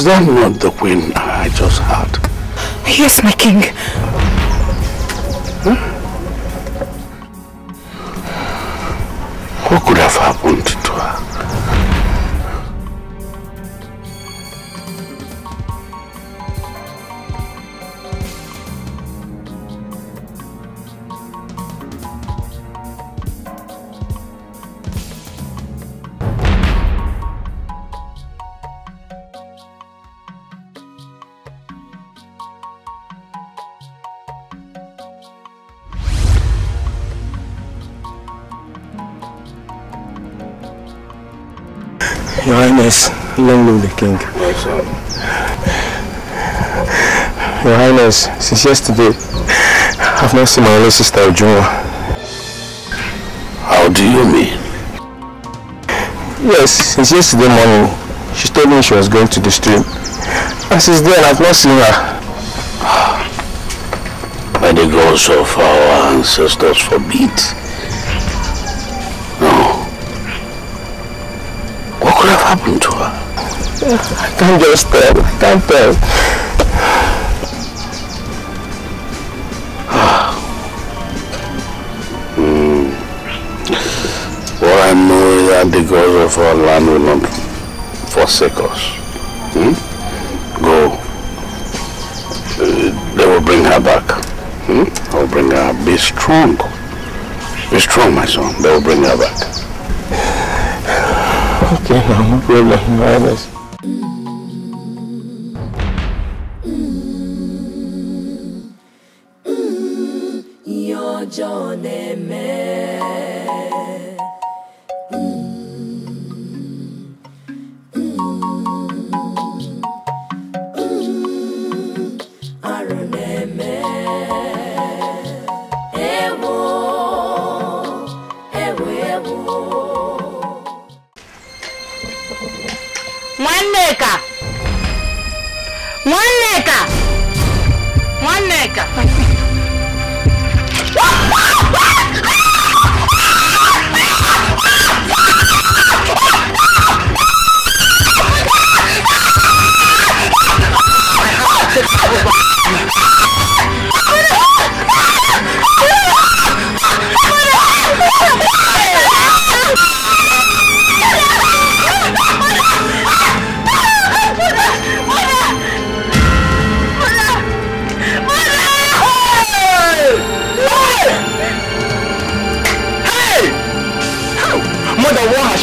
Was that not the queen I just heard? Yes, my king. Huh? King. Your Highness, since yesterday, I've not seen my only sister Ujunwa. How do you mean? Yes, since yesterday morning, she told me she was going to the stream. And since then, I've not seen her. By the gods of our ancestors forbid. could have happened to her? I can't just tell. I can't tell. mm. What I know is that the gods of our land will not forsake us. Hmm? Go. Uh, they will bring her back. Hmm? I will bring her. Be strong. Be strong, my son. They will bring her back. Okay, no problem, わんねえか。まんねえか。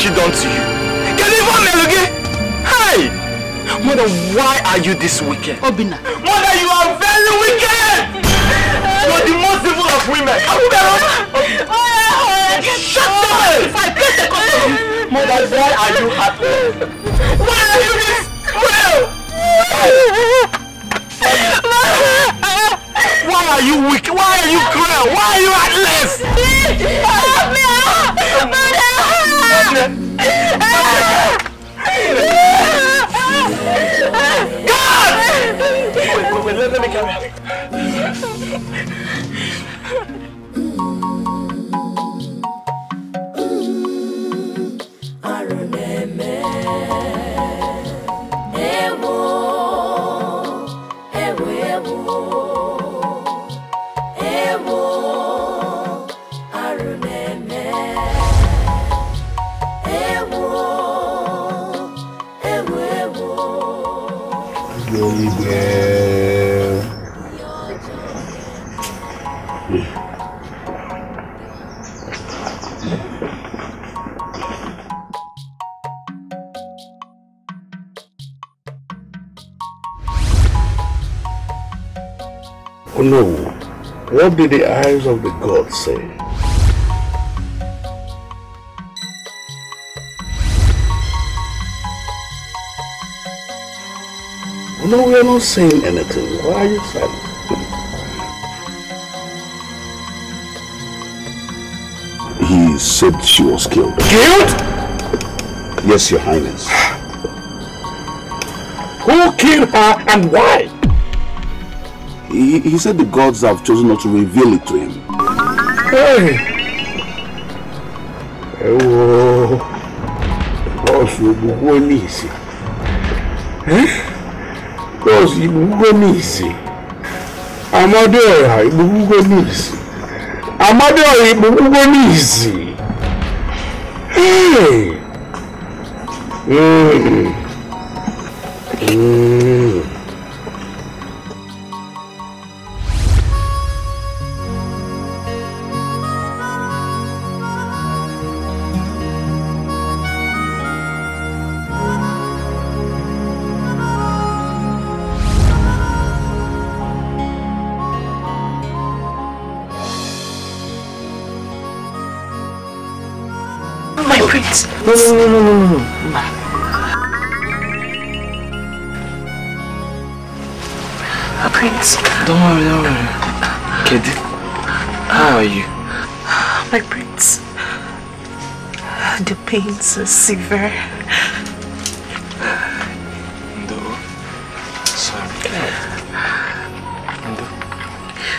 she done to you? Kelivo Meluge! Hi! Mother, why are you this wicked? Obina. Mother, you are very wicked! you are the most evil of women. Shut up! If I place the cup on you, Mother, why are you happy? Why are you this cruel? Why are you wicked? Why are you cruel? Why are you heartless? Highness. did the eyes of the gods say? No, we are not saying anything. Why are you silent? He said she was killed. Killed? Yes, your highness. Who killed her and why? He, he said the gods have chosen not to reveal it to him. Hey! Ewo! Ọ̀ṣun gbogbo ní ìsìn. Because igbugo n'isi. Amadioha igbugo n'isi. Amadioha igbugo n'isi. Hey! Mm. Mm. Pains are severe. Ndo. Sorry. Ndo.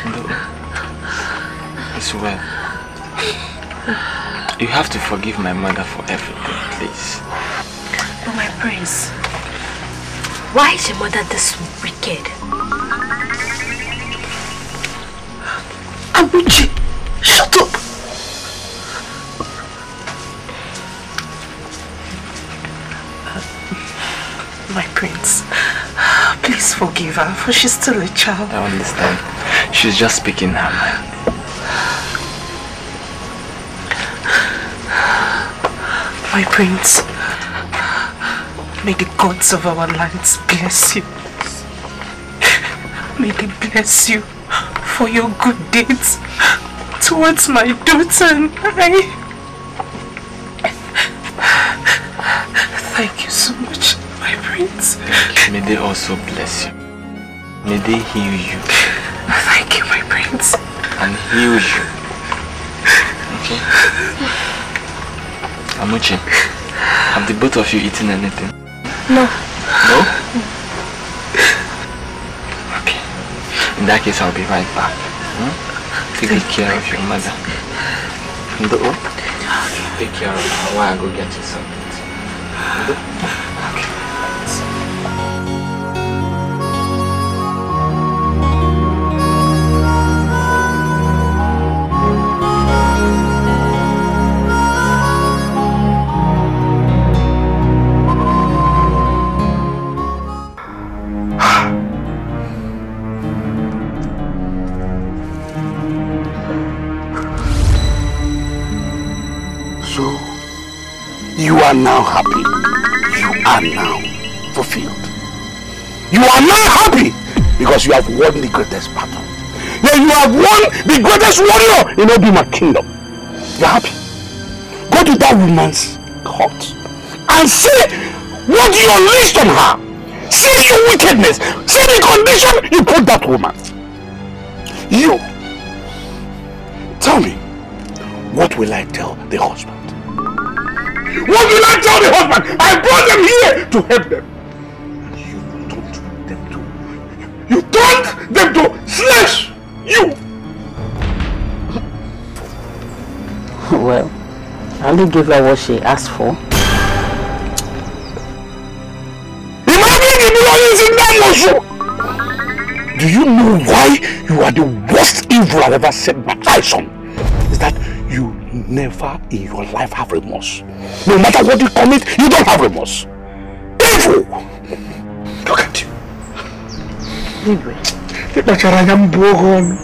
Ndo. It's well. You have to forgive my mother for everything, please. But my prince, why is your mother this wicked? Abuchi, for she's still a child. I understand. She's just speaking her mind. My prince, may the gods of our lands bless you. May they bless you for your good deeds towards my daughter and I. Thank you so much, my prince. May they also. May they heal you Thank you, my prince. and heal you. Okay? Amuchi, have the both of you eaten anything? No. No? Okay. In that case, I'll be right back. Hmm? Take good care of your mother. Take care of her while I go get you something. Are now happy. You are now fulfilled. You are now happy because you have won the greatest battle. Yeah, you have won the greatest warrior in Obima kingdom. You're happy. Go to that woman's court and see what you unleashed on her. See your wickedness. See the condition you put that woman. You. Tell me, what will I tell the husband? What will I tell the husband? I brought them here to help them. And you taunt them to. You taunt them to slash you. Well, I only gave her what she asked for. Imagine the belongings in that muscle. Do you know why you are the worst evil I've ever set my eyes on? Is that you never in your life have remorse. No matter what you commit, you don't have remorse. Evil! Look at you. Igwe, Ịkpachara anya m bụ oge ọnụ.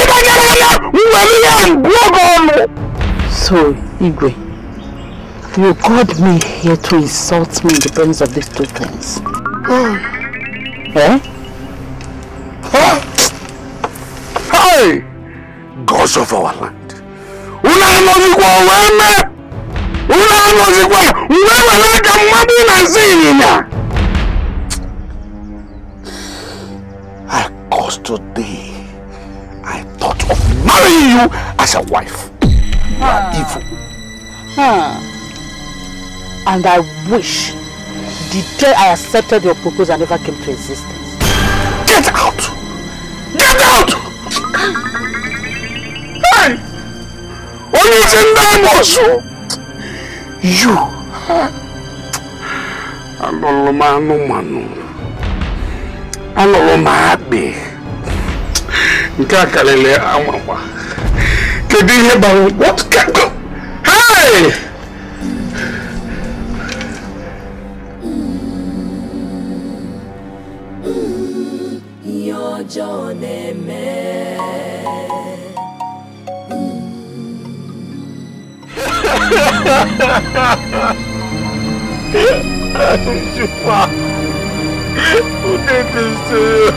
Ịbanyere anya nwere ya mgbe oge ọnụ. so Igwe, you called me here to insult me in the presence of these two twins. eh? Hey! Gods of our land. Unu anọzikwa wee mee. Unu anọzikwa wee were aka mmadụ na-nsị ịnyịnya. I caused today. I thought of marrying you as a wife. You are evil. And I wish the day I accepted your proposal never came to existence. Get out! Onye isi ndị amoosu! You! Anụrụ m anụmanụ. anụrụ m akpị nke a karịrị anwakwa kedu ihe bara what can go hey ihe ọjọọ na-eme Chupa, who did this to you?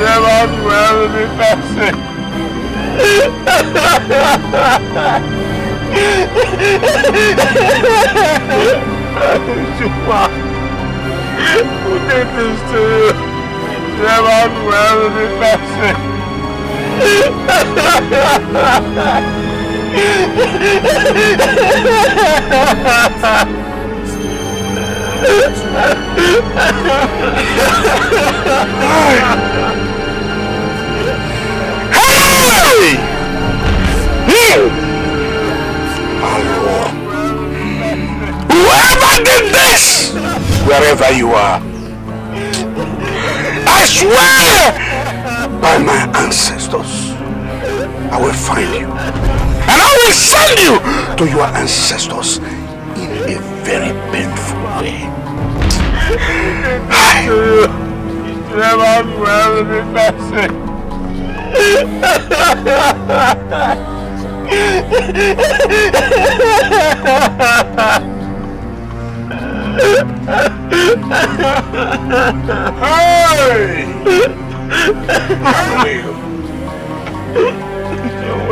Never in the mercy. Chupa, who did this to you? Never in the mercy. Whoever did this, wherever you are, I swear by my ancestors, I will find you. Will send you to your ancestors in a very painful way. Never dwell in mercy.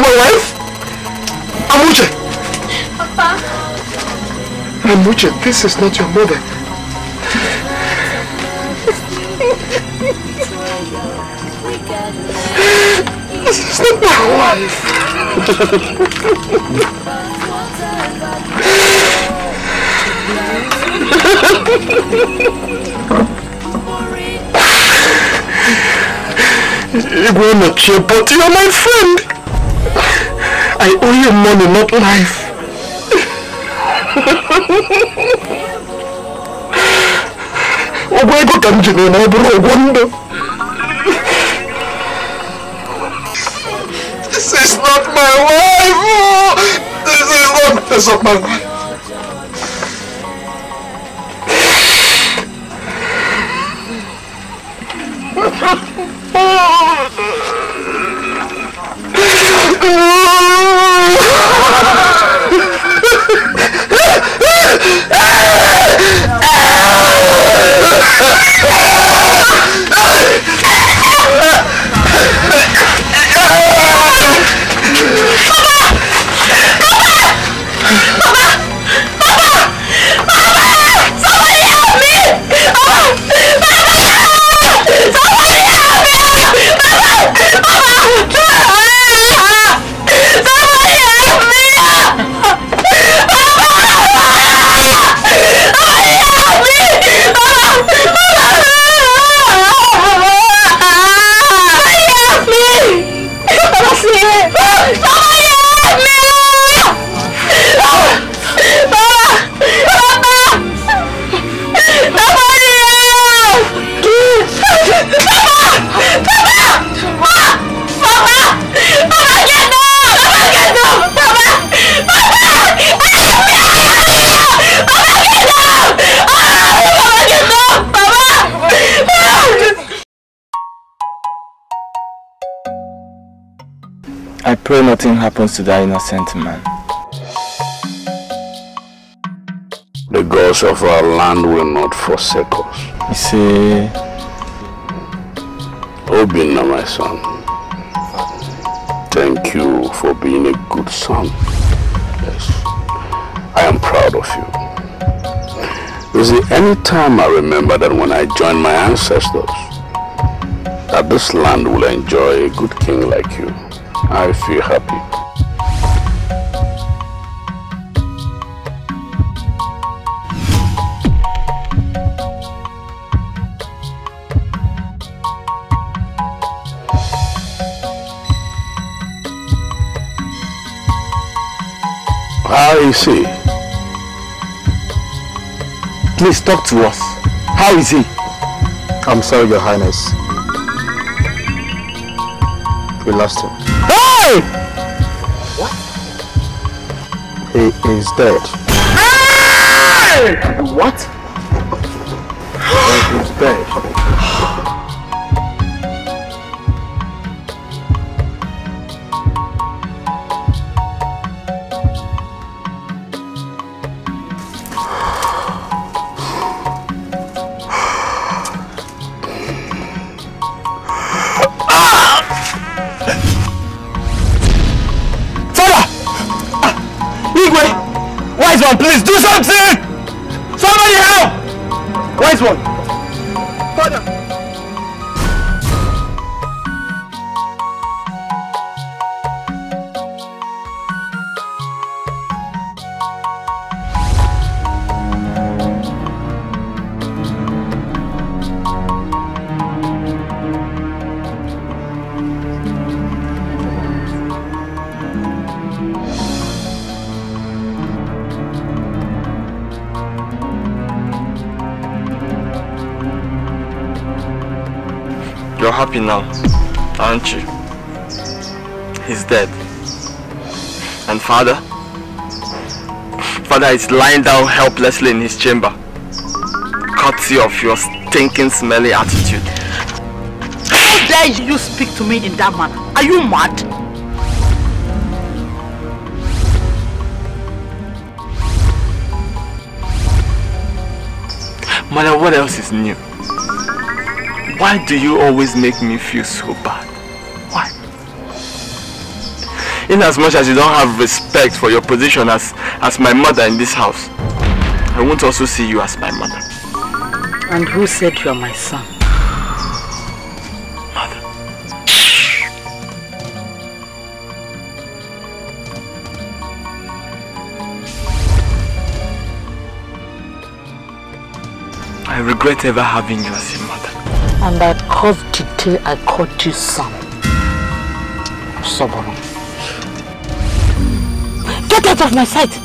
my wife Amuche Papa, Amuche this is not your mother. This is not my wife. Igwe Nochie, but you're my friend. I owe you money, not life. Ụgwọ ego ka m ji na ọ bụrụ. This is not my wife. This is not, this is my wife. Pray nothing happens to that innocent man. The gods of our land will not forsake us. You see, Obinna, my son, thank you for being a good son. Yes, I am proud of you. You see, any time I remember that when I joined my ancestors, that this land will enjoy a good king like you, I feel happy. How is he? please talk to us. How is he? I'm sorry, Your Highness. We lost him. Is dead. Wise one, please do something! Somebody help! Wise one! Happy now, aren't you? He's dead. And father? Father is lying down helplessly in his chamber. Courtesy of your stinking smelly attitude. How dare you speak to me in that manner? Are you mad? Mother, what else is new? Why do you always make me feel so bad? Why? In as much as you don't have respect for your position as, as my mother in this house, I won't also see you as my mother. And who said you are my son? Mother. I regret ever having you as. And I caused the day I called you son. Soboro. Get out of my sight!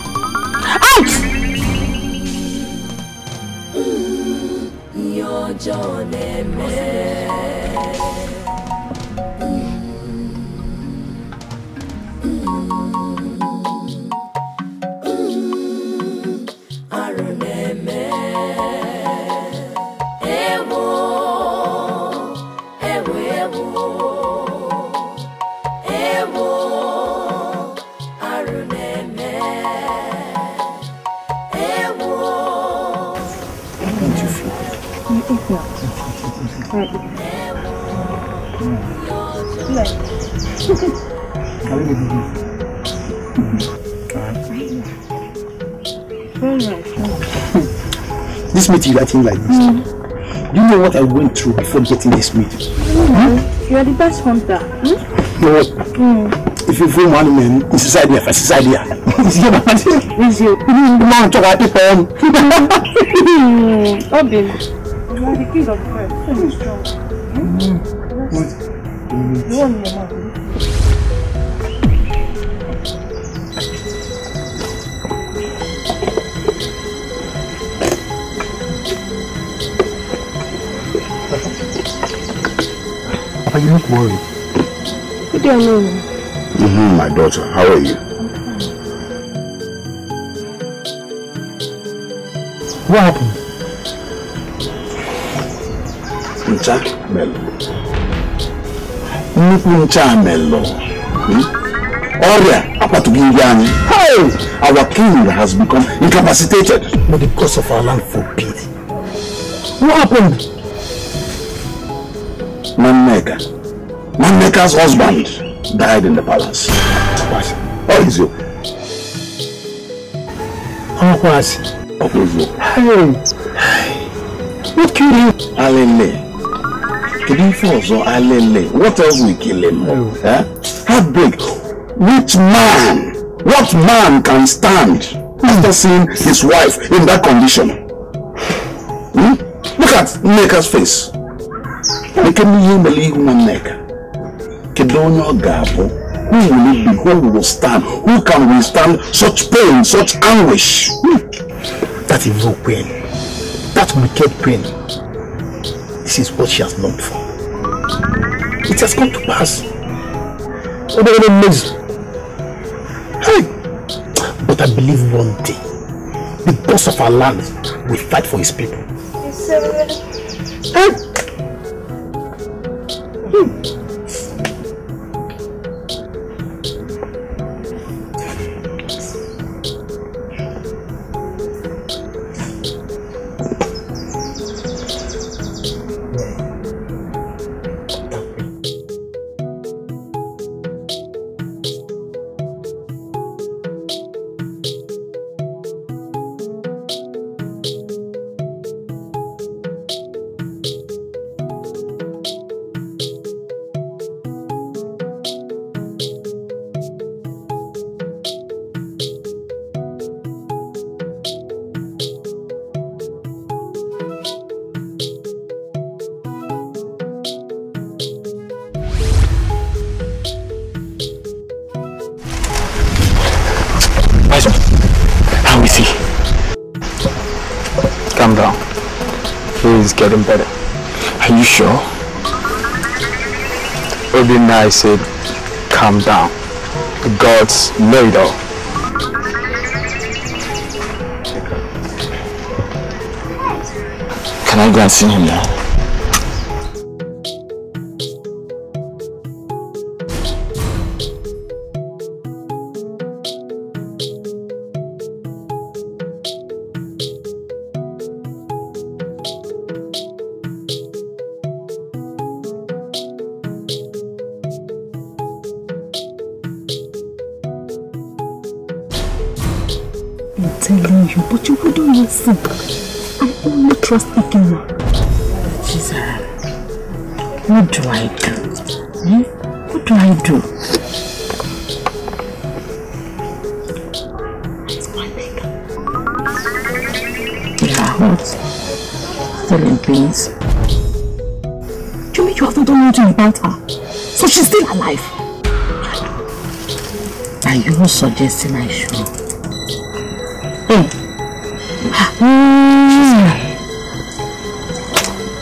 Meat is acting like this. Do you know what I went through before getting this meat? You are the best hunter. You know what? If you feel one man, it's inside here, it's inside here. It's here, man. Is you? The man talk about people. Obin. You are the king of bread. So strong. You want your mouth. Papa, you look worried. Good afternoon. Mm-hmm, my daughter, how are you? What happened? Ncha Melo. Nnukwu ncha Melo. Hmm? ọrịa akpatụghị nri anyị Hey! our king has become incapacitated But the gods of our land forbid. What happened? Nanneka Nanneka's husband died in the palace. What? ọ eziokwu How was? ọ bụ eziokwu Hey! What killed him? alele. Ife ọzọ alele. What else will kill him? Eh? heartbreak. Which man? What man can stand after seeing his wife in that condition? Hmm? look at nneka's face eke n'ihe mere ihu nneka kedu onye ọ ga-abụ who will it be who will stand who can withstand such pain such anguish? That evil pain. That wicked pain. This is what she has longed for. It has come to pass. Nobody knows. Hey! But I believe one day, the boss of our land will fight for his people. I said, calm down. The gods all. Can I go and see him now? Suggesting I should?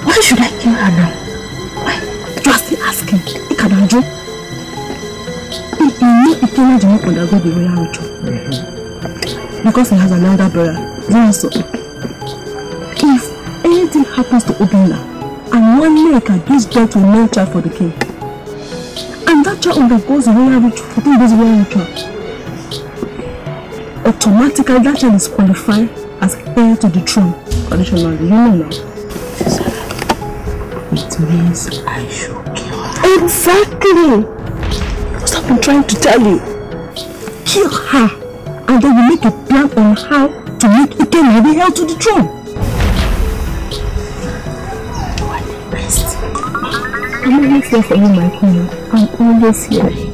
Why should I kill her now? Why? You are still asking. Ikadajo. You know Ikema did not undergo the royal ritual. Mm-hmm. Because he has an elder brother. Zonso. If anything happens to Obinna, and one Neka gives birth to a male child for the king, and that child undergoes the royal ritual, fulfilling this royal ritual, automatically that child is qualified as heir to the throne traditionally. You know now. It means I should kill her. Exactly! What I've been trying to tell you. Kill her, and then we make a plan on how to make Ikema the heir to the throne. I'm always there for you, my queen. I'm always here.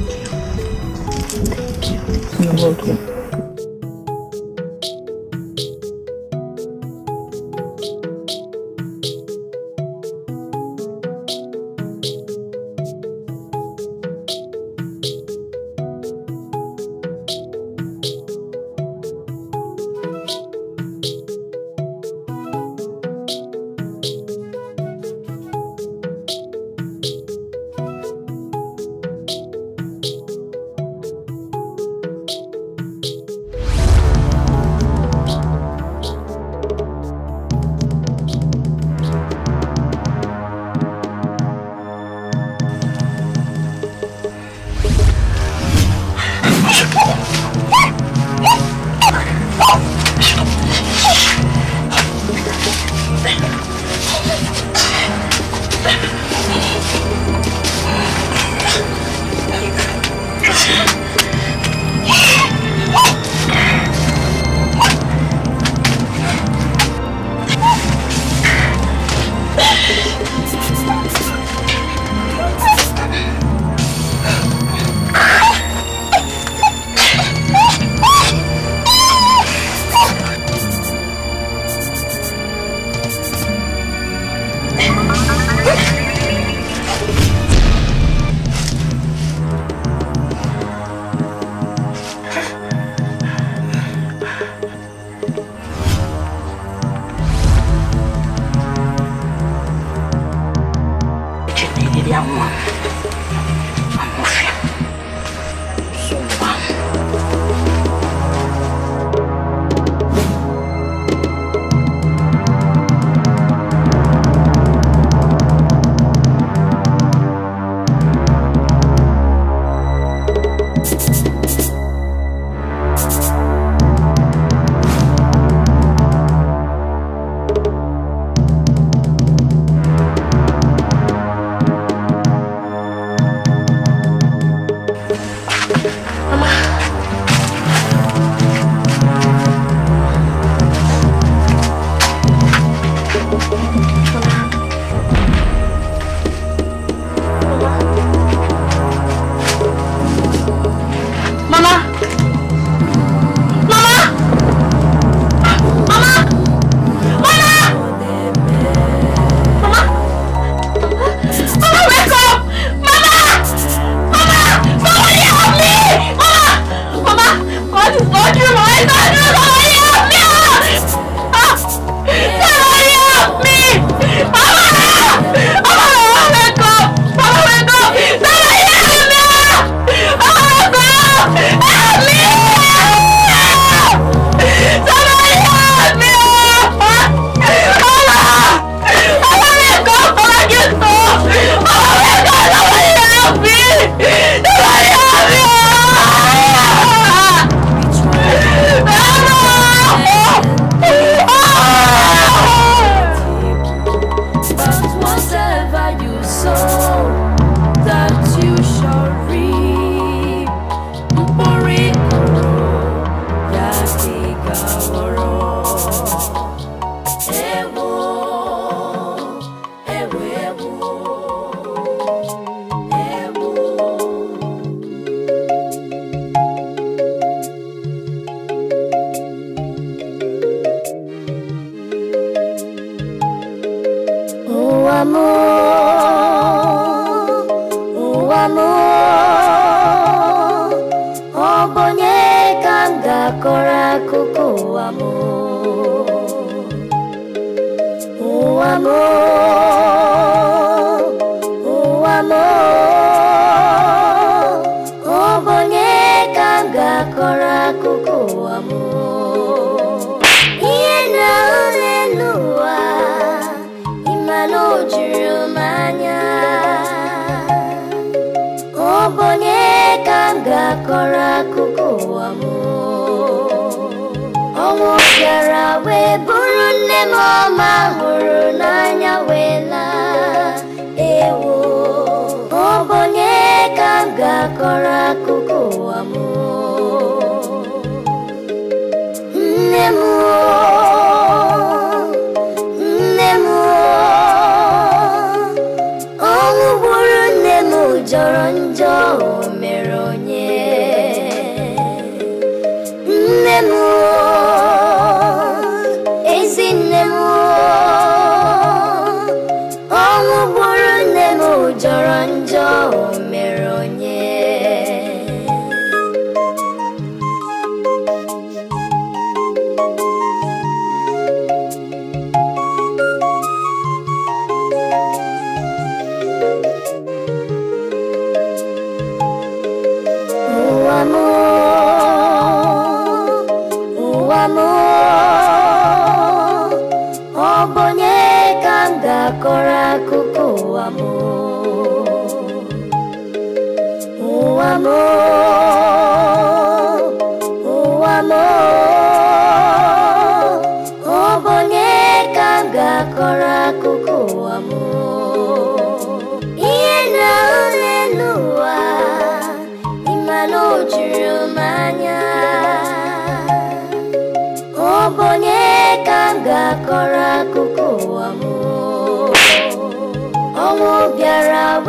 Bụrụ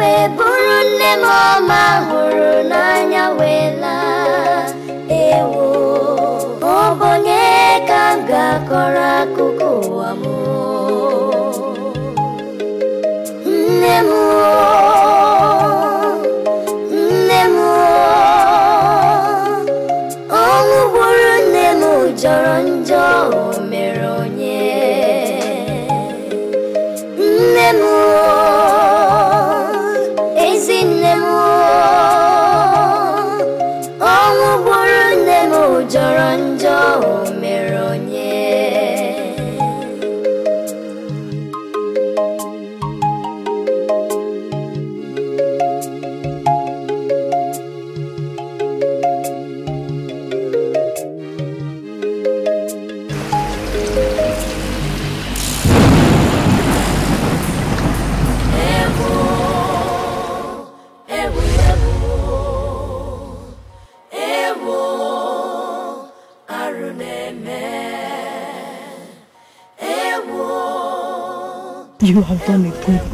wee bụrụ nne m ọma hụrụ n'anya wee laa ewo ọ bụ onye ka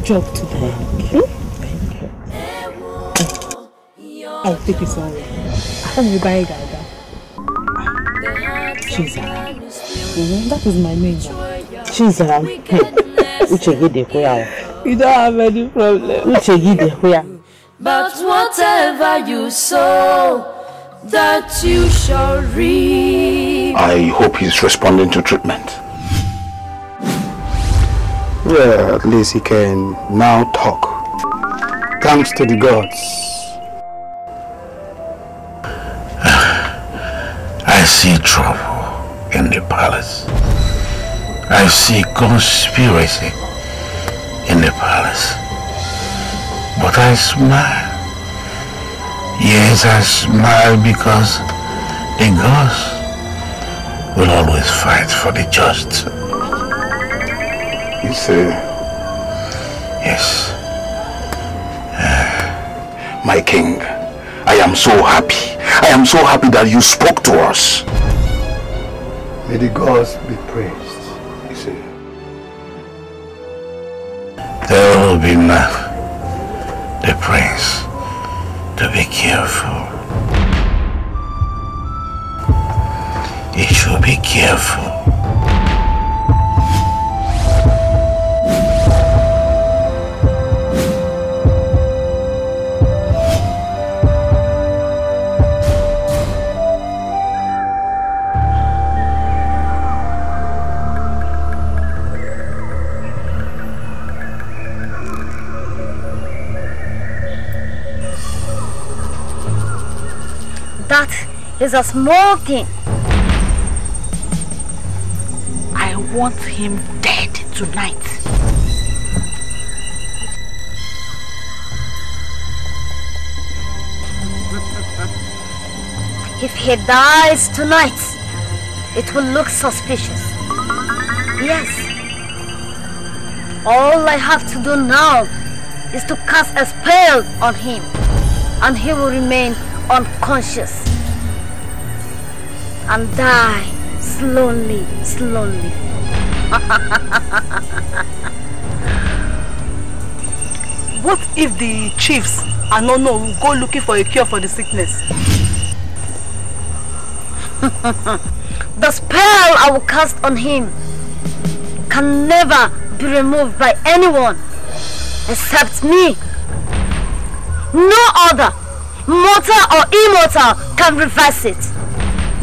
a good job today. I'll take it sorry. How will you buy Gaga? Chizara. Mm-hmm. That is my name. Chizara. Uche gị dịkwa. You don't have any problem. Uche gị dịkwa. But whatever you sow, that you shall reap. I hope he's responding to treatment. Well, at least he can now talk. Thanks to the gods. I see trouble in the palace. I see conspiracy in the palace. But I smile. Yes, I smile because the gods will always fight for the just. You say, Yes. Ah, my king, I am so happy. I am so happy that you spoke to us. May the gods be praised. You see, There will be enough. The prince to be careful. He should be careful. Is a small thing. I want him dead tonight. If he dies tonight, it will look suspicious. Yes. All I have to do now is to cast a spell on him, and he will remain unconscious and die slowly, slowly. What if the chiefs and no no go looking for a cure for the sickness? the spell I will cast on him can never be removed by anyone except me. No other, mortal or immortal, can reverse it.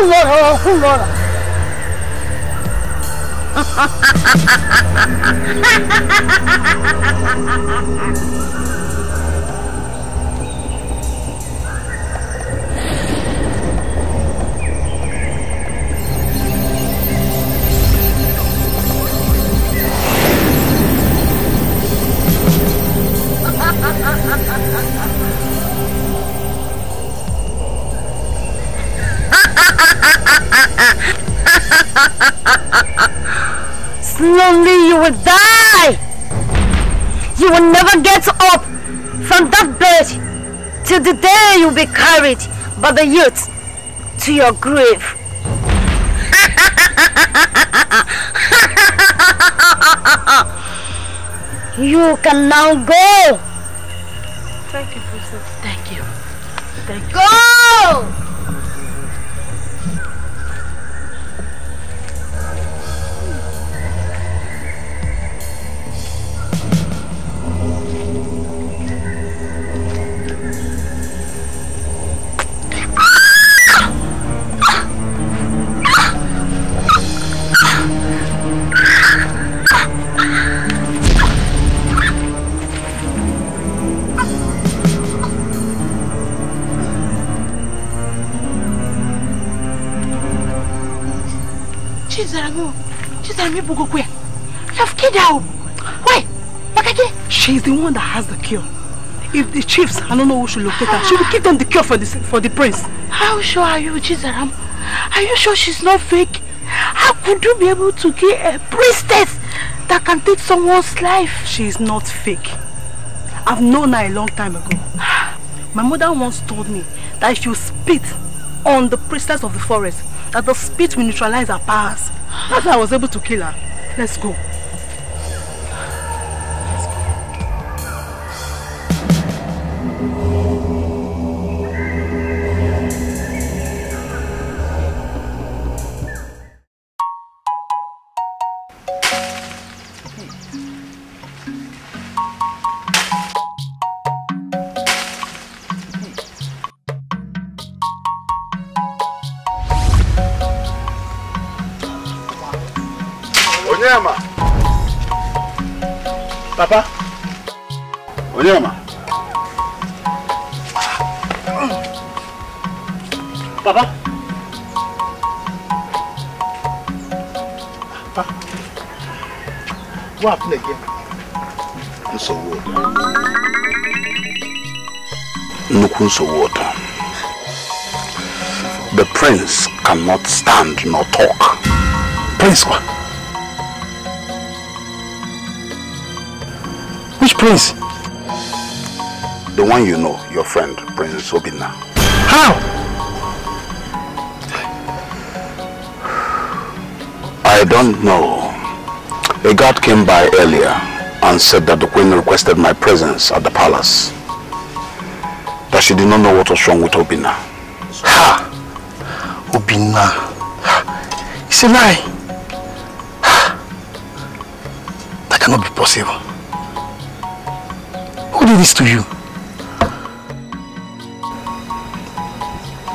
Lord, oh, Lord. Ha ha ha ha ha ha ha ha ha ha ha ha Slowly you will die. You will never get up from that bed till the day you be carried by the youth to your grave. you can now go. Thank you, Princess. Thank you. Thank you. Go! Chizaramo Bugokwe. You've killed her. Why? Makake? She's the one that has the cure. If the chiefs, I don't know who should locate her, she will give them the cure for the for the prince. How sure are you, Chizaram? Are you sure she's not fake? How could you be able to kill a priestess that can take someone's life? She is not fake. I've known her a long time ago. My mother once told me that if you spit on the priestess of the forest, that the spit will neutralize her powers. That's how I was able to kill her. Let's go. Nnukwu nsogbu ụtọ. The prince cannot stand nor talk. Prince what? Which prince? The one you know, your friend, Prince Obinna. How? I don't know. A guard came by earlier and said that the queen requested my presence at the palace. That she did not know what was wrong with Obinna. Ha! Obinna. It's a lie. That cannot be possible. Who did this to you?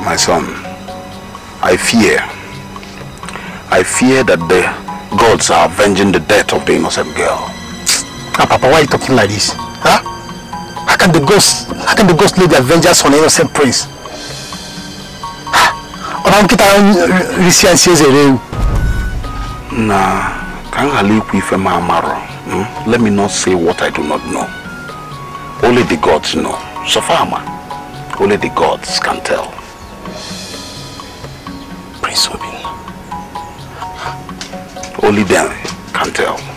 My son, I fear. I fear that the gods are avenging the death of the innocent girl. Ah, Papa, why are you talking like this? How can the ghosts, how can the ghosts lay their vengeance on innocent prince? Ọ̀rọ̀ nkịta risi ansi eze rewu. Nah, can I live with a mamaro? Hmm? Let me not say what I do not know. Only the gods know. Sofama, only the gods can tell. Prince Obin. Only them can tell.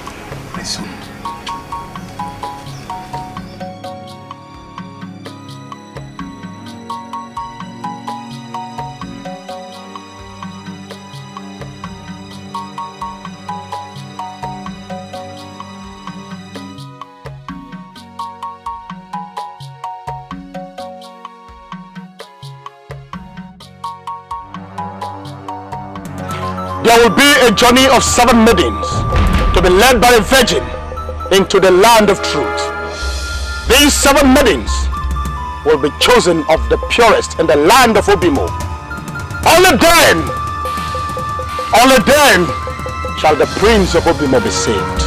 There will be a journey of seven maidens to be led by a virgin into the land of truth. These seven maidens will be chosen of the purest in the land of Obimo. Only then, only then shall the prince of Obimo be saved.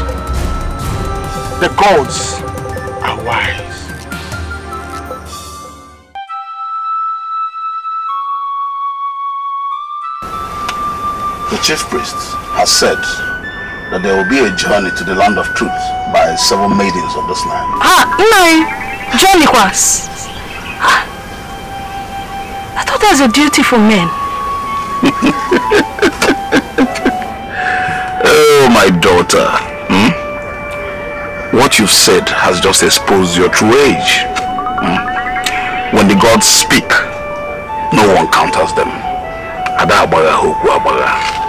The gods are wise. The chief priest has said that there will be a journey to the land of truth by seven maidens of this land. Ah, nine. Johnny was. I thought that was a duty for men. Oh, my daughter. hmm? What you've said has just exposed your true age. hmm? When the gods speak, no one counters them. Ada okwu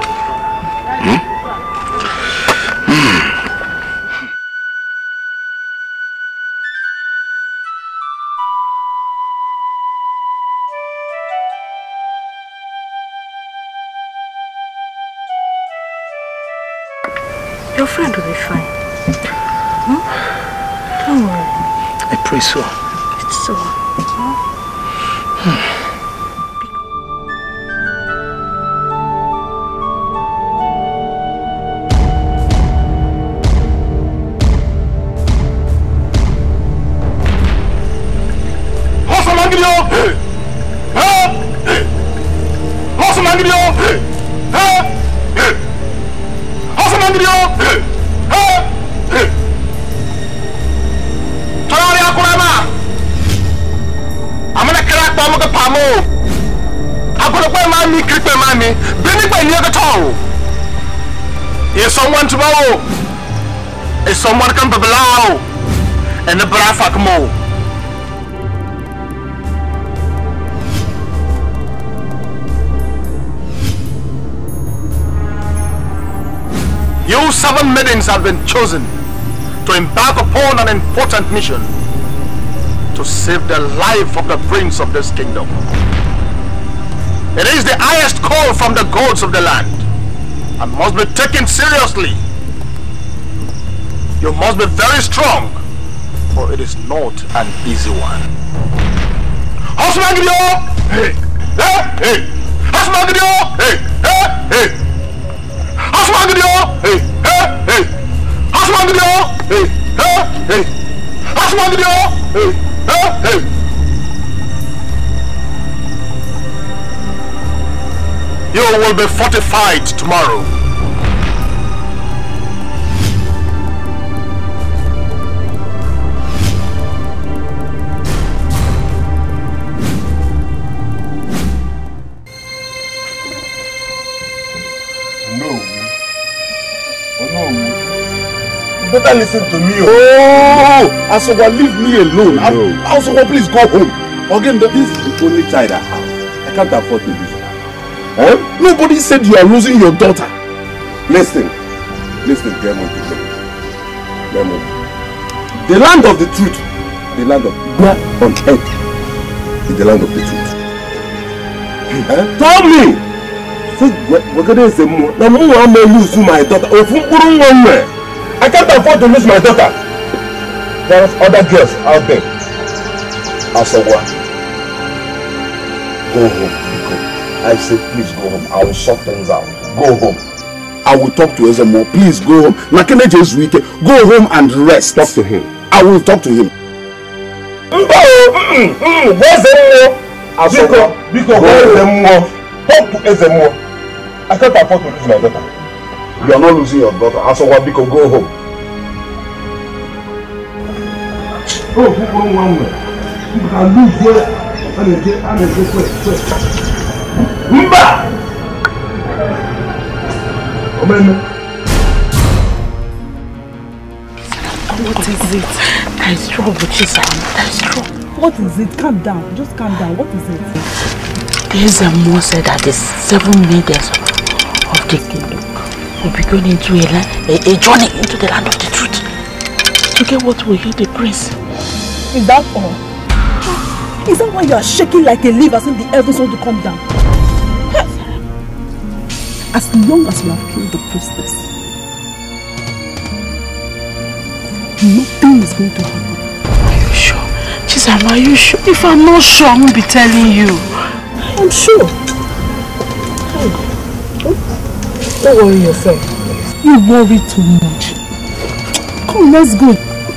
Bẹ̀bẹ̀ láà o! Ẹni bẹ̀rẹ̀ àfàkùmọ̀! You seven maidens have been chosen to embark upon an important mission to save the life of the prince of this kingdom. It is the highest call from the gods of the land and must be taken seriously. You must be very strong, for it is not an easy one. Hey! Hey! Hey! Hey! Hey! Hey! Hey! Hey! Hey! Hey! Hey! Hey! Hey! Hey! You will be fortified tomorrow. Better listen to me. Oh, Asoga, leave me alone. No. Asoga, please go home. Again, this is the only child I have. I can't afford to lose her. Huh? Nobody said you are losing your daughter. Listen. Listen, Demon. Demon. The land of the truth. The land of where on earth is the land of the truth. Tell me wegide eze mmụọ na m nwa ma lose my daughter ofu mkpụrụ nwa m nwere I can't afford to lose my daughter. There are other girls out there. Asogwa go home because I say please go home. I will sort things out. Go home. I will talk to Ezemo. Please go home. Nakene Jesu Ike go home and rest. Talk to him. I will talk to him. Asogwa biko eze mmụọ talk to eze mmụọ I can't afford to lose my daughter you are not losing your daughter Asogwa biko go home o kúkúrú nwa m nwere ka lose a na-eje a na-eje kwe kwe mba omeme What is it? There is trouble, Chisam. There is trouble. What is it? Calm down. Just calm down. What is it? There's a more said that the seven maidens of the kingdom will be going into a, a, a journey into the land of the truth to get what will heal the prince. Is that all? Is that why you are shaking like a leaf as if the heavens want to come down? As long as you have killed the priestess, nothing is going to happen. Are you sure? Chisam, are you sure? If I'm not sure, I won't be telling you. I'm sure. Don't worry yourself. You worry too much. Come, let's go.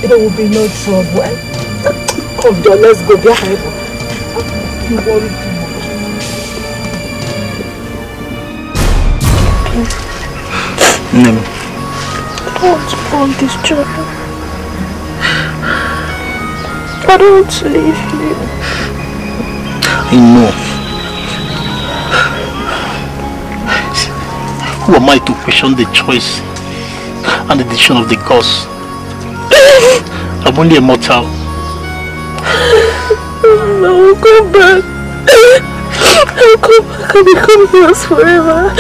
There will be no trouble. Eh? Come, John, let's go. Get help. You worry too much. No. I don't want to go on this journey. I don't want to leave you. I Who am I to question the choice and the decision of the gods? I'm only a mortal. I will come back. I'll come back and become yours forever.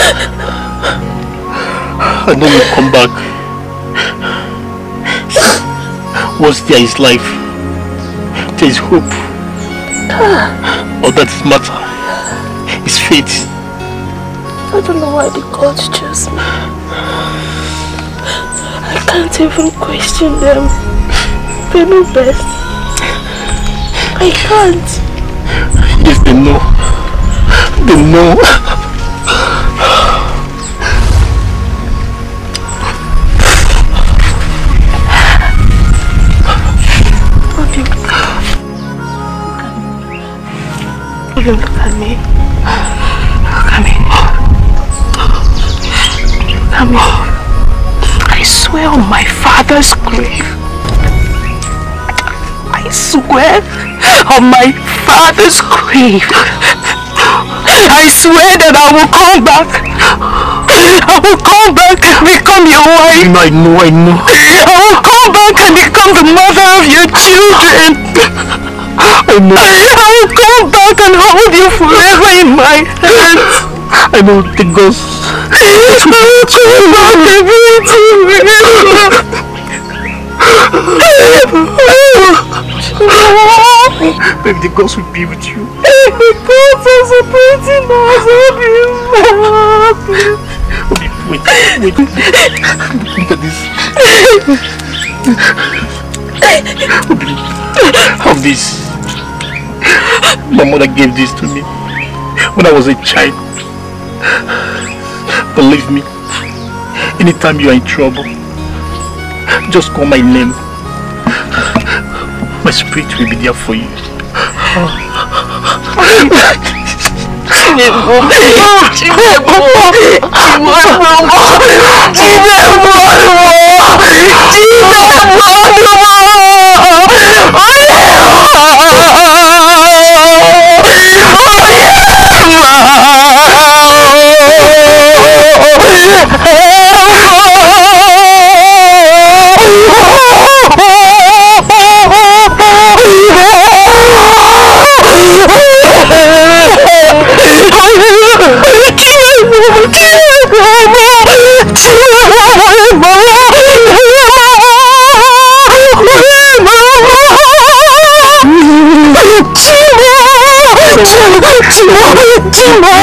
I know you'll come back. Once there is life, there is hope. Ah. All that matter is fate. I don't know why the gods chose me. I can't even question them. They know best. I can't. Yes, they know. They know. At. I swear on my father's grave. I swear on my father's grave. I swear that I will come back. I will come back and become your wife. I know, I know. I will come back and become the mother of your children. I know. I will come back and hold you forever in my hands. I know the ghost. Be Baby, the ghost will be with you. Gods are supporting us, Obi. Obi, wait, wait. Look at this. Obi, have this. My mother gave this to me when I was a child. Believe me, anytime you are in trouble, just call my name. My spirit will be there for you. Chima, Chima, Chima, Yeah.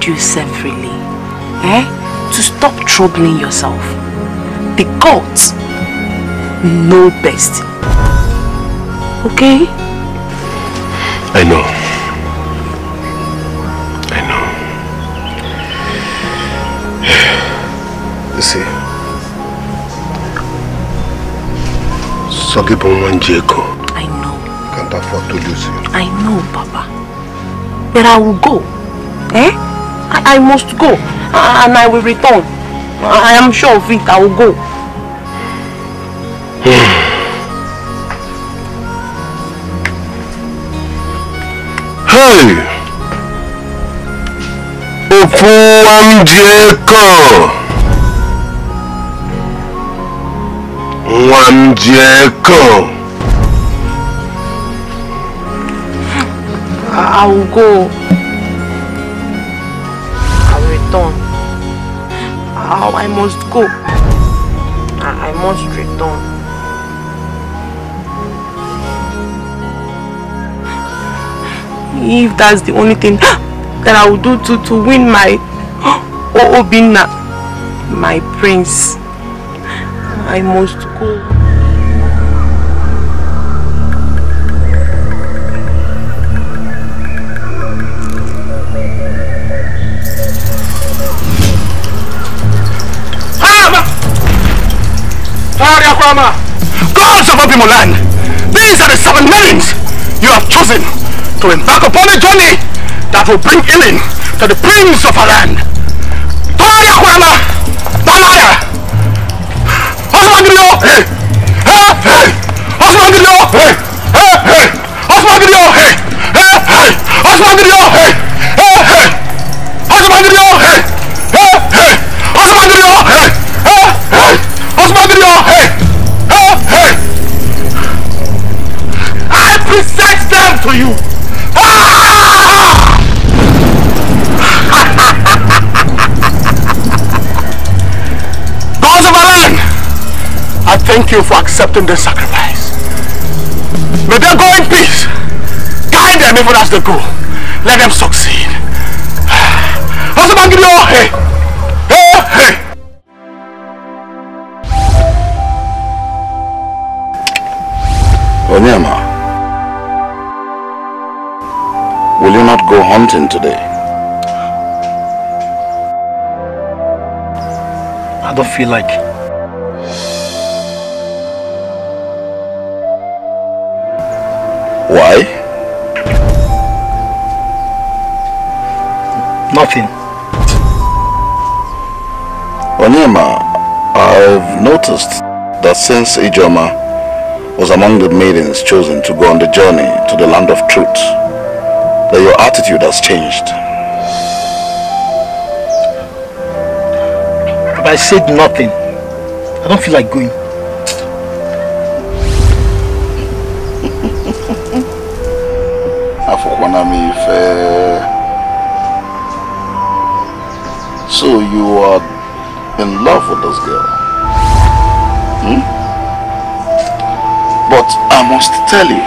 Told you severally, eh, to stop troubling yourself. The gods know best. Okay? I know. I know. You see, Soggy Bonwan Njeko I know. can't afford to lose you. I know, Papa. But I will go. Eh? I, I must go. A- And I will return. I I am sure of it. I will go. Hey! Ofuwam Njeko! Nwam Njeko! I, I will go. I will return. I, I must go. I, must return. If that's the only thing that I will do to, to win my Obina, my prince, I must go. Tariakwama! Gods of Obimo land! These are the seven meanings you have chosen to embark upon a journey that will bring healing to the prince of our land. Tariakwama! Malaya! Osmangrio! Hey! Hey! Hey! Osmangrio! Hey! Hey! Hey! Osmangrio! Hey! Hey! Hey! Osmangrio! Hey! Hey! Hey! Osmangrio! Them to you! Gods of land, I thank you for accepting this sacrifice. May they go in peace. Guide them even as they go. Let them succeed. Osmangrio! Hey! Hey! Hey! Go hunting today? I don't feel like Why? nothing. Onyema, I've noticed that since Ijoma was among the maidens chosen to go on the journey to the land of truth, that your attitude has changed. But I said nothing. I don't feel like going. Afukwana mi ife. So you are in love with this girl? Hmm? But I must tell you,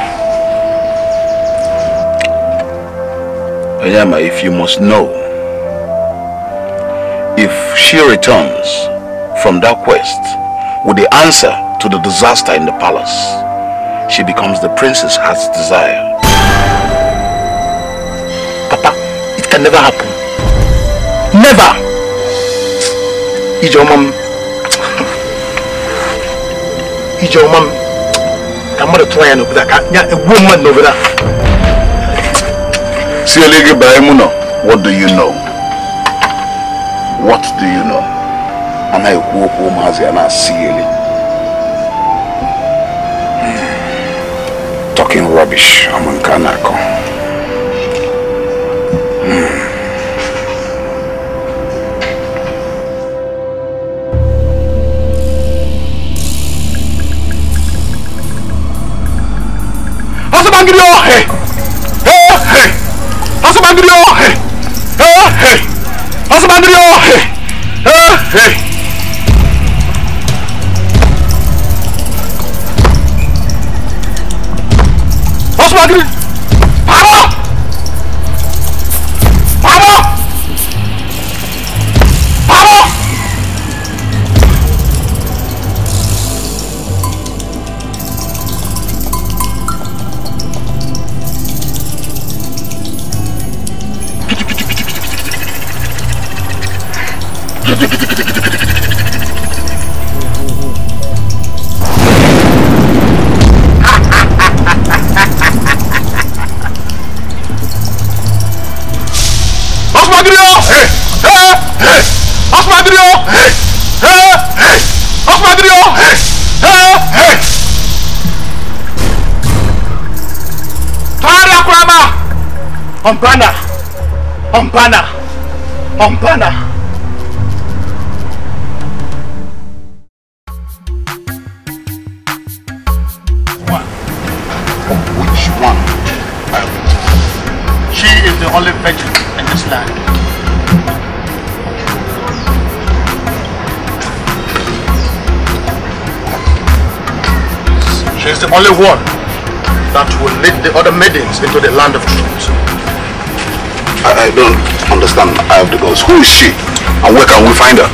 Onyema, if you must know, if she returns from that quest with the answer to the disaster in the palace, she becomes the princess heart's desire. Papa, it can never happen. Never! Ijoma, ije ọma m ka mmadụ tụọ ya n'obodo a woman over egbuo mmadụ n'obodo a what do you know? What do you know? Anaghị ekwu okwu ụmụazị a na-asị ele. Talking rubbish, ama nke a na-akọ. Hmm. Asabangiri! bandu di wax he he asu bandu di wax he he Which one? she is the only virgin in this land. She is the only one that will lead the other maidens into the land of truth I, I don't understand I have the Gods. Who is she? And where can we find her?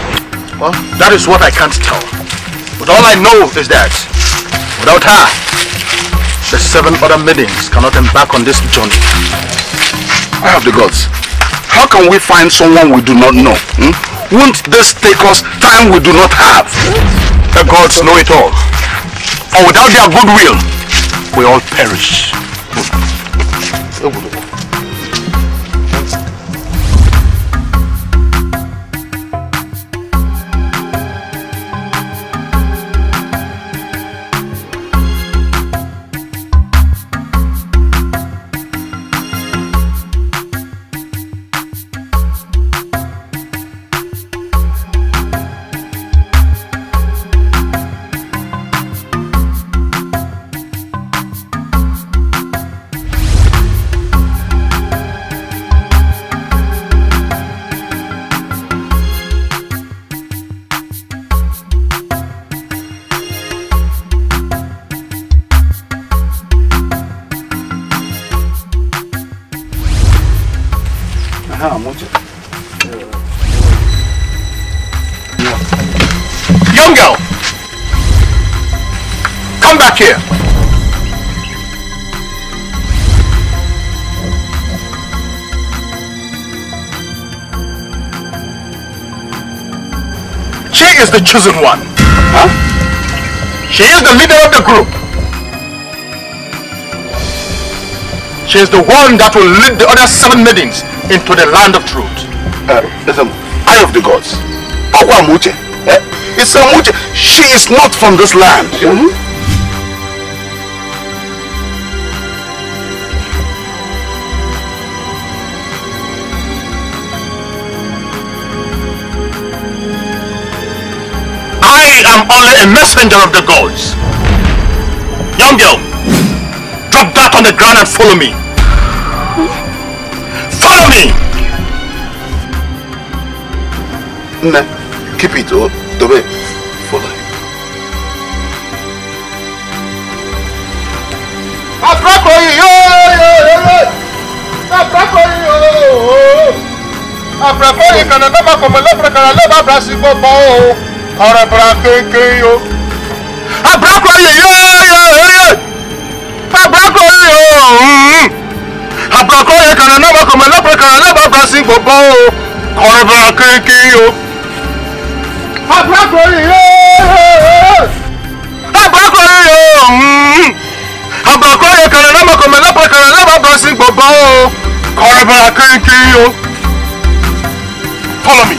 Well, that is what I can't tell. But all I know is that without her, the seven other maidens cannot embark on this journey. I have the Gods. How can we find someone we do not know? Hmm? Won't this take us time we do not have? The gods know it all. And without their goodwill, we all perish. Is the chosen one. Huh? She is the leader of the group. She is the one that will lead the other seven maidens into the land of truth. Uh, listen, Eye of the Gods. Akwa Muche. Eh? It's a Muche. She is not from this land. Hmm? Only a messenger of the gods. Young girl, drop that on the ground and follow me. Follow me! Nne, keep it. Oh, Tobe, follow. ọ̀rọ̀ ìbúra kéńké yó. àbúrákọ yè yé yé yé àbúrákọ yè o àbúrákọ yè kàrà náà bá kọ̀mọ̀ lọ́pọ̀ kàrà náà bá gbà gbogbo o ọ̀rọ̀ ìbúra kéńké yó. àbúrákọ yè yé àbúrákọ yè o àbúrákọ yè kàrà náà bá kọ̀mọ̀ lọ́pọ̀ kàrà náà bá gbà gbogbo o ọ̀rọ̀ ìbúra kéńké yó. Follow me.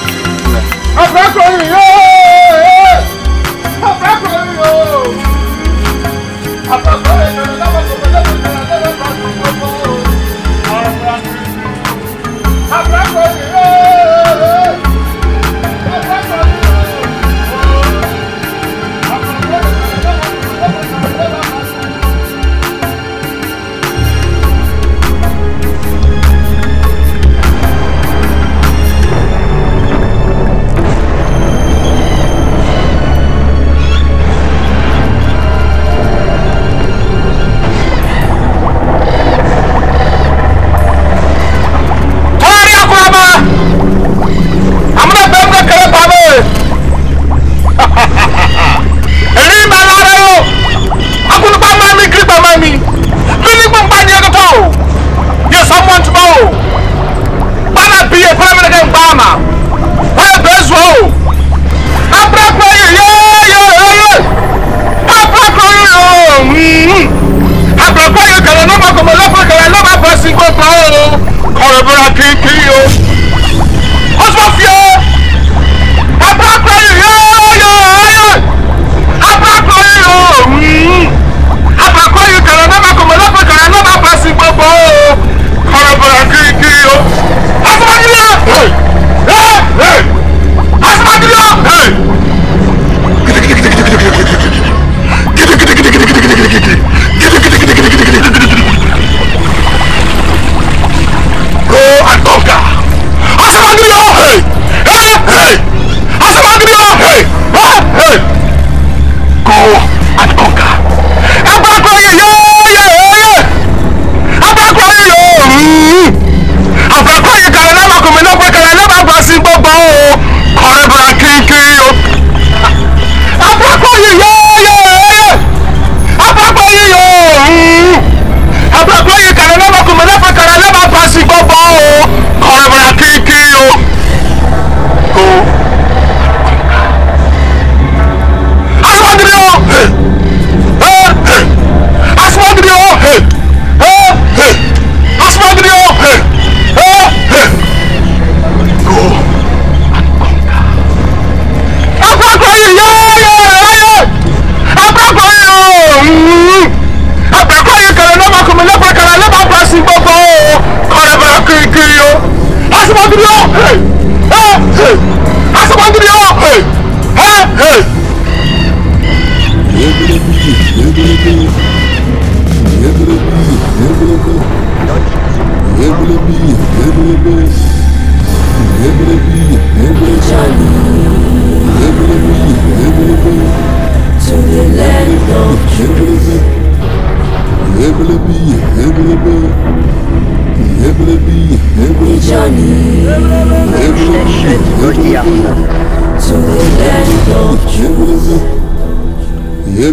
Àbúrákọ yè yé. A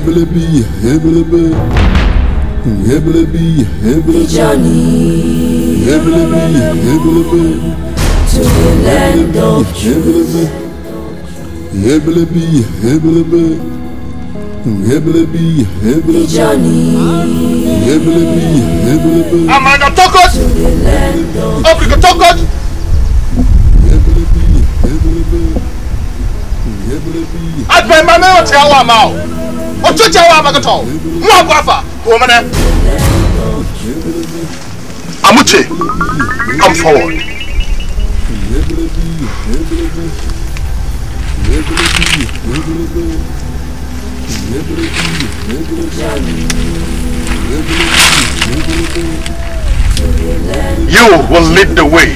Reblebi, reblebe. Reblebi, reblebe. Johnny. Reblebi, reblebe. To the land of truth. Reblebi, reblebe. Reblebi, reblebe. Johnny. Reblebi, reblebe. Amanda Tokot. Africa Tokot. Reblebi, reblebe. Advém, mas não, tchau, amal. ọtụtụ amuche come forward You will lead the way.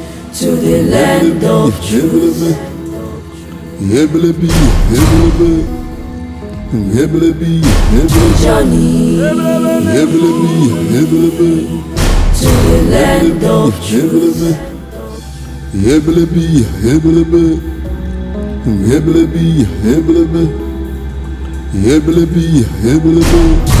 to the land of truth. Hebleby, Hebleby, Hebleby, Hebleby, Johnny. Hebleby, Hebleby, to the land of truth. Hebleby, Hebleby, Hebleby, Hebleby, Hebleby, Hebleby.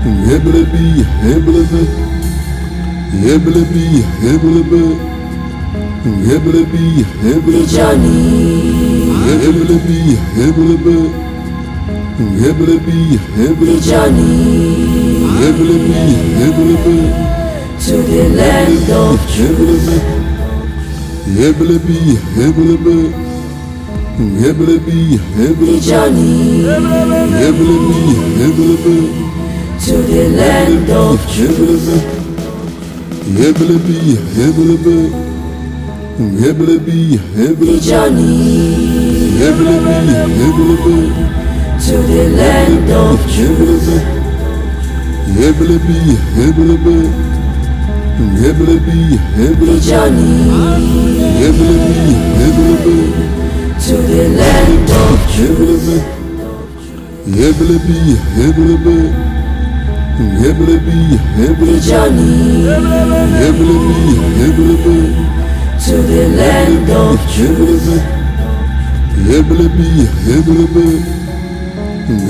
Hebelebi, hebelebe. Hebelebi, hebelebe. Johnny. Hebelebi, hebelebe. To the land of hebelebe. Hebelebi, hebelebe. Hebelebi, hebelebe. Hebelebi, hebelebe. Hebelebi, hebelebe. Johnny. Hebelebi, hebelebe to the land of Jubilee. Jubilee, Jubilee, Jubilee, Jubilee, Johnny. Jubilee, Jubilee, to the land of Jubilee. Jubilee, Jubilee, Jubilee, Jubilee, Johnny. Jubilee, Jubilee, to the land of Jubilee. Jubilee, Jubilee. Hebele be, hebele journey. Hebele be, hebele be. To the land of truth. Hebele be, hebele be.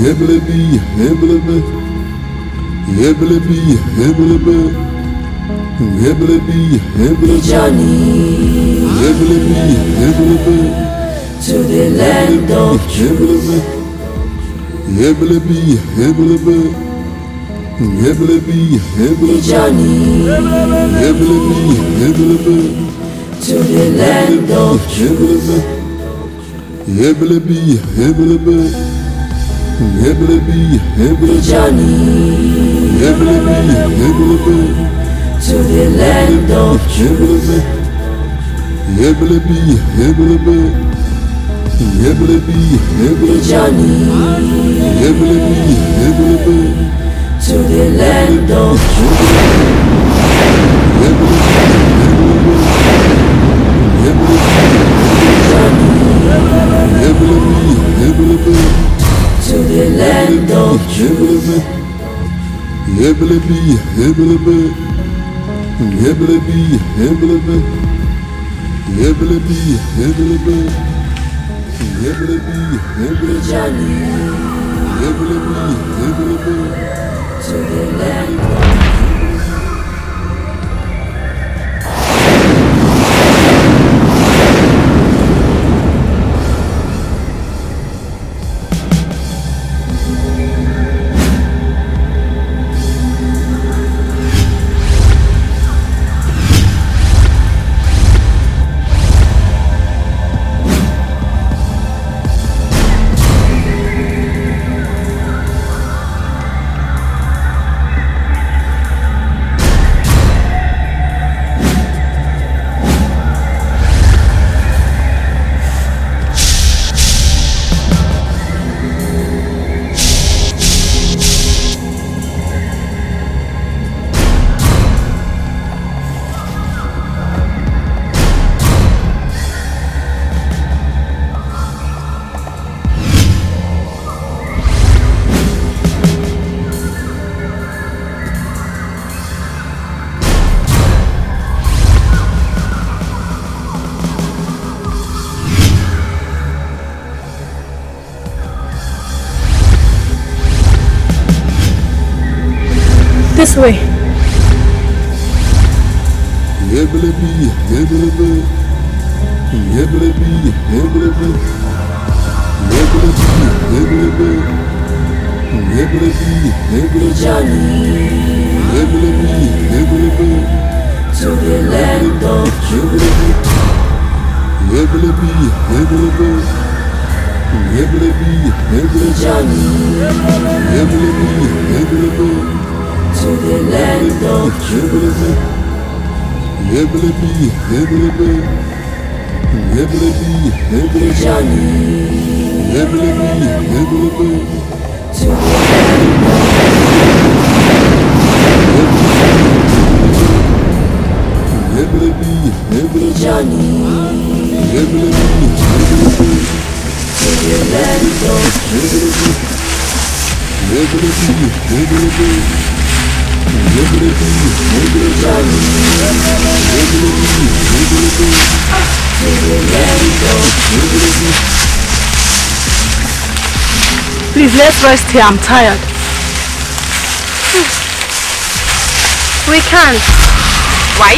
Hebele be, hebele be. Hebele be, hebele be. Hebele be, hebele be. journey. Hebele be, hebele be. To the land of truth. Hebele be, hebele be. Heblebi, Heblebi, journey, Heblebi, Heblebi, to the land of Heblebi, Heblebi, Heblebi, Heblebi, Heblebi, journey, Heblebi, Heblebi, to the land of Heblebi, Heblebi, Heblebi, Heblebi, Heblebi, journey, Heblebi, Heblebi to the land of To the land of Jubilee. Hibbly-bee, hibbly-bee. Hibbly-bee, hibbly-bee. Hibbly-bee, hibbly-bee. Hibbly-bee, hibbly-bee. Hibbly-bee, hibbly-bee to the land This rest here. I'm tired. We can't. Why?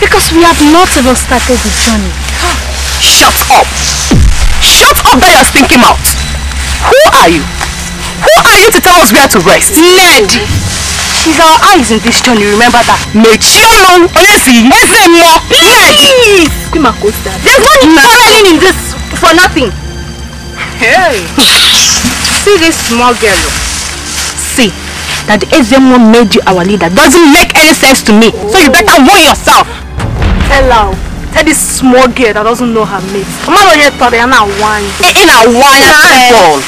Because we have not even started the journey. Shut up! Shut up that you're stinking mouth! Who are you? Who are you to tell us where to rest? Ned! She's our eyes in this journey, remember that? Mechiolo! Onesi! Ezemo! Please! Queen Makosta, there's no need quarreling in this for nothing. Hey! See this small girl. See, that the Ezemo made you our leader doesn't make any sense to me. So you better warn yourself. Tell her. Tell this small girl that doesn't know her mates. I'm not yet thought they're not one. In a one ball.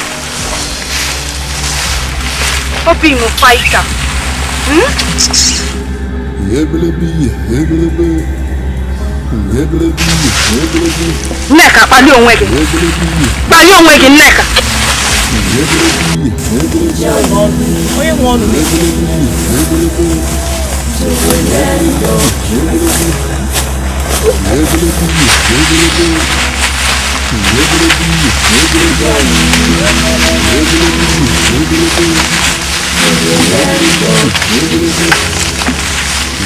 Hope you will fight her. Hmm? Hebelebi, hebelebe. Nneka, kpali onwe gị. Kpali onwe gị, Nneka.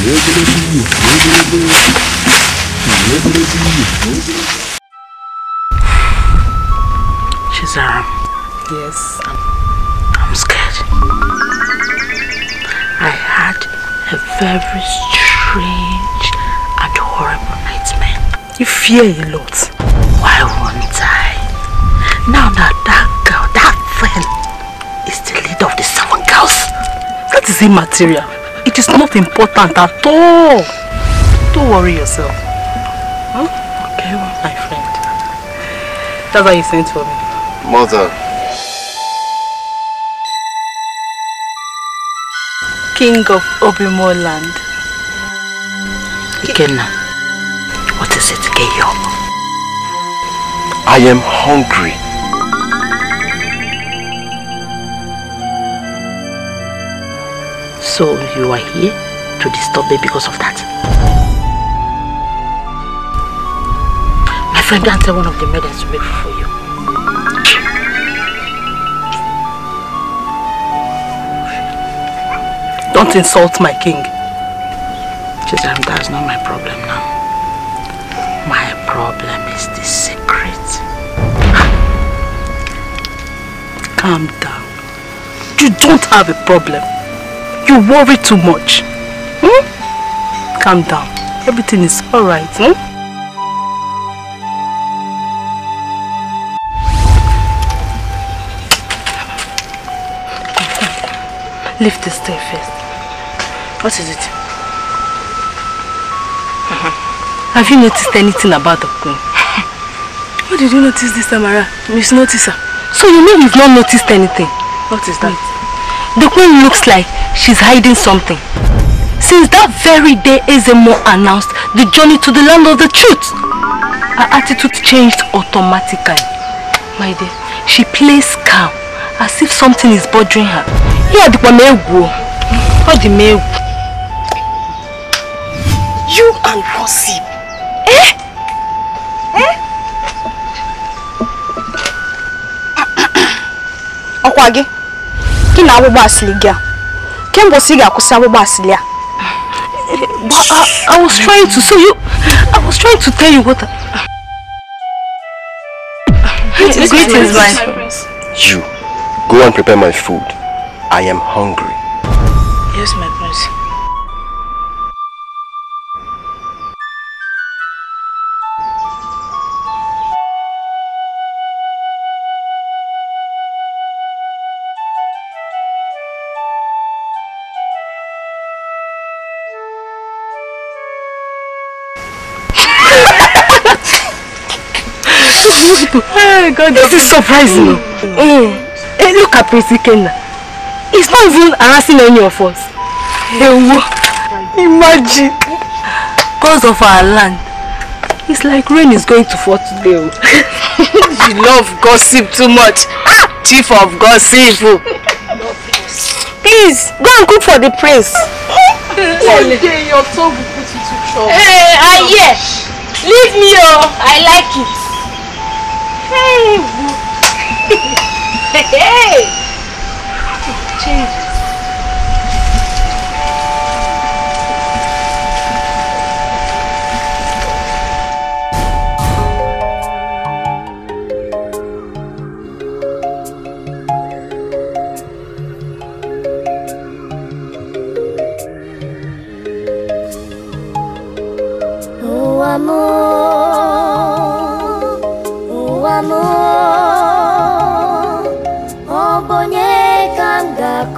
Hebelebi, hebelebe. Shazara. Yes. I'm scared. I had a very strange and horrible nightmare. You fear a lot. Why won't I? Now that that girl, that friend, is the leader of the seven girls. That is immaterial. It is not important at all. Don't worry yourself. That's why you sent for me. Mother, King of Obimo land. Ikenna, what is it? Get you up. I am hungry. So you are here to disturb me because of that? Friend, and tell one of the maidens to make for you. Don't insult my king. Chizam, that's not my problem now. My problem is the secret. Calm down. You don't have a problem. You worry too much. Hmm? Calm down. Everything is alright. Hmm? Lift this thing first. What is it? Uh-huh. Have you noticed anything about the queen? What did you notice this time around? Miss Noticer. So you mean you've not noticed anything? What is that? The queen looks like she's hiding something. Since that very day Ezemo announced the journey to the land of the truth, her attitude changed automatically. My dear, she plays calm, as if something is bothering her. Yeah, the What the mail? You and gossip. Eh? Eh? ọkwa gị gị na agbụgba asịrị gị a kemgbe ị ga-akwụsị agbụgba asịrị a But I, I was trying to, so you, I was trying to tell you what. I, Greetings, my prince. You, go and prepare my food. I am hungry. Yes, my prince. oh God, this is surprising. Mm. Hey, look at Prince Ikenna. He's not even harassing any of us. Hey, imagine. Because of our land. It's like rain is going to fall today. you love gossip too much. Ah, chief of gossip. Please, go and cook for the prince. Okay, your tongue will put you to trouble. Hey, I hear. Leave me, oh. I like it. Hey, hey. Change.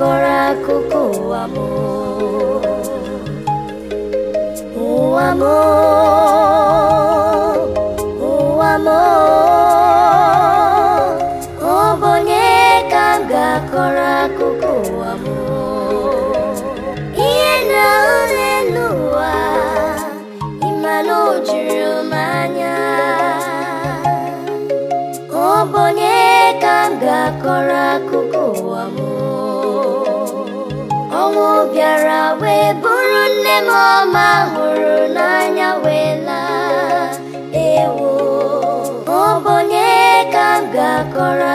M ga-akọrọ akụkọ ụwa m ụwa m ụwa m ọ bụ onye ka m ga-akọrọ akụkọ ụwa m ihe na-ahụ n'elu ụwa ịmana o juru m anya ọ bụ ọnwụ bịara wee bụrụ nne m ọma hụrụ n'anya wee ewo ọ bụ onye ka m ga-akọrọ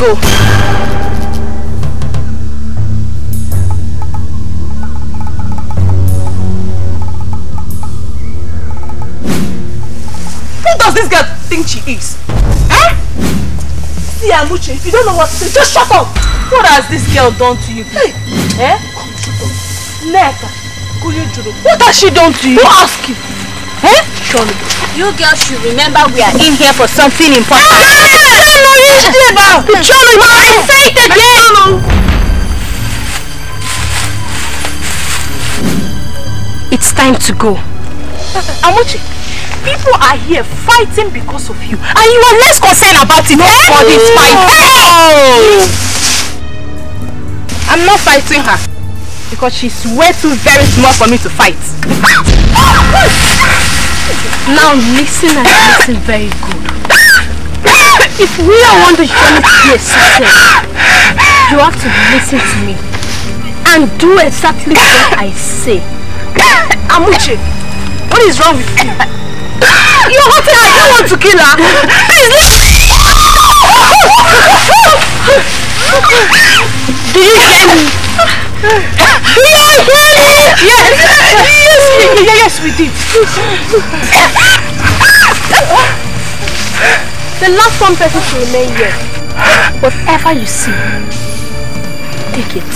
go. Who does this girl think she is? Eh? See, Amuche, if you don't know what to say, just shut up. What has this girl done to you? Hey. Eh? Come, shut up. Neka, Kuye Juro, what has she done to you? Who asked you? Eh? Surely. You girls should remember we are in here for something important. no, you should have. Surely, I say it again. It's time to go. Amuche, people are here fighting because of you. And you are less concerned about it. Nobody's eh? fighting. I'm not fighting her. Because she's way too very small for me to fight. Now listen and listen very good. If we are want the journey to be a success, you have to listen to me and do exactly what I say. Amuche, what is wrong with you? You're hurting her. You want to kill her? Hear me? Do you hear me? Yes, yes, yes, yes, we did. The last one person to remain here. Whatever you see, take it.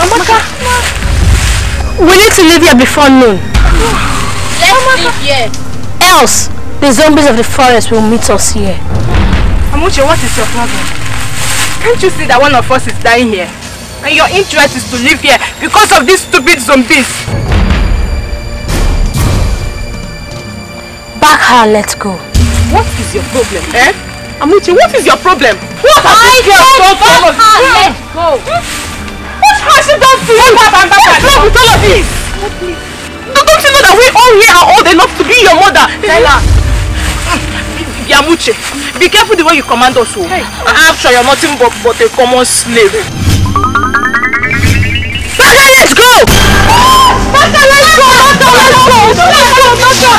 Amaka! We need to leave here before noon. Let's leave here. Else, the zombies of the forest will meet us here. Amuche, what is your problem? Can't you see that one of us is dying here? And your interest is to live here because of these stupid zombies. Back her let's go. What is your problem, eh? Amuche, what is your problem? What has this girl done to you? Let's go. What has she done to you? What's wrong with all of this? Don't you know that we all here are old enough to be your mother? Tell her. Yamuche, be careful the way you command us. Oh. I'm sure you're nothing but, but a common slave. Let's go! Baka, let's go! Baka, let's go!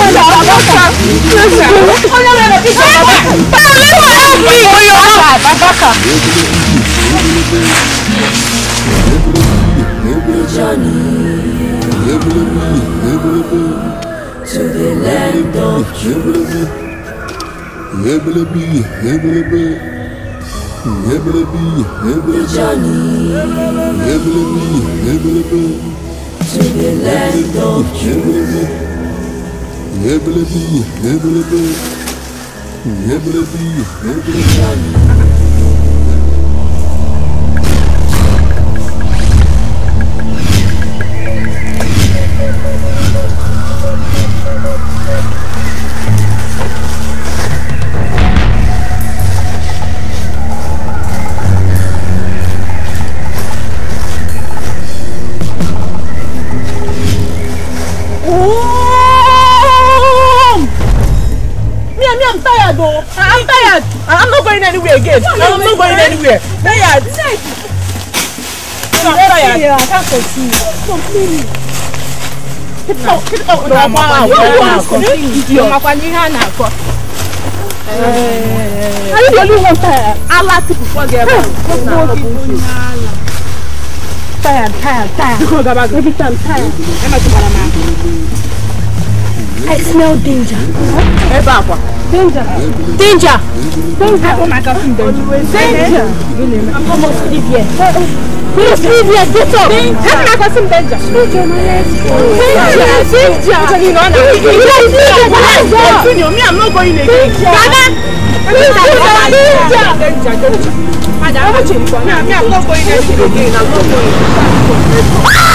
Let's go, Baka! Let's go! Oh, no, no, no, be careful! Baka, let's go! Help me! Oh, your Baka! Johnny, to the land of truth. Johnny, to the land of truth. Me, me, I'm tired though. I'm tired. I'm not going anywhere again. I'm not going anywhere. Tired. I'm tired. I can't continue. Continue. Keep it up, keep it up with our power. You want to continue. You're my family now. Are you the only one tired? Allah to forget about Tired, tired, tired. Every time tired. I smell danger. Ebe akwa. Danger. Danger. Danger. Oh my God, danger. Danger. I'm almost leave here. Must leave here. Get up. Danger. Ebe akwa sim danger. Danger, my. Danger. Danger. You know, Danger. Let's go. Continue. Me, I'm not going again. Dada. Danger. Danger. Danger. Danger. Madam, I'm not going again. I'm not going again.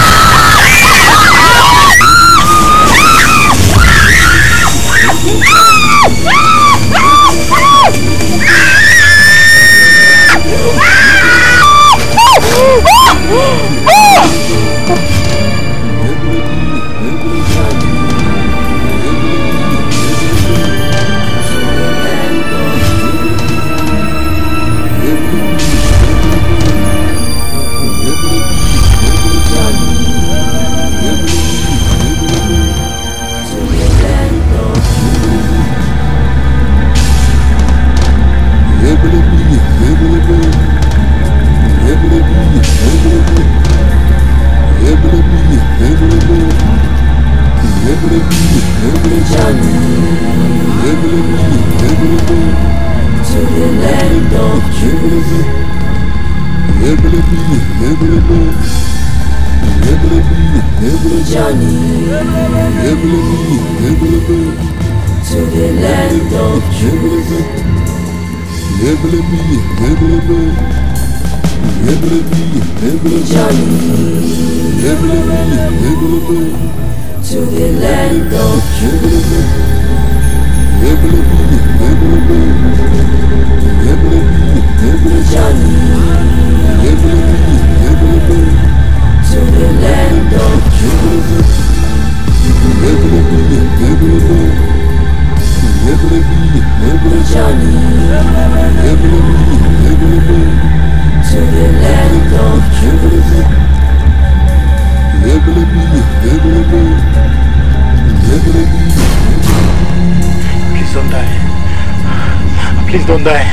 Don't die.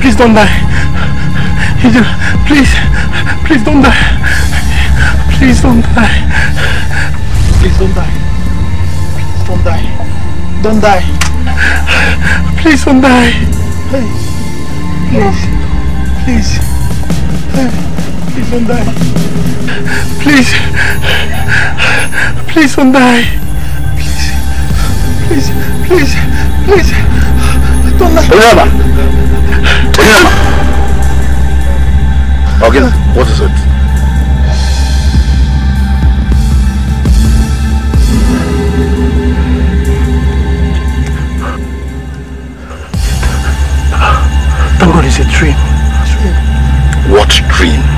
Please don't die. Please, please don't die. Please don't die. Please don't die. Please don't die. Don't die. Please don't die. Please. Please. Please don't die. Please. Please don't die. Please. Please. Please. Don't Onyema! Onyema! Okay, what is it? Thank God it's a dream. What dream?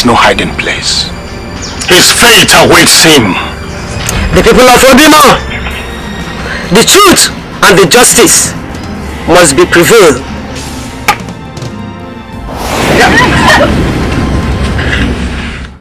Is no hiding place. His fate awaits him. The people of Odima, the truth and the justice must be prevailed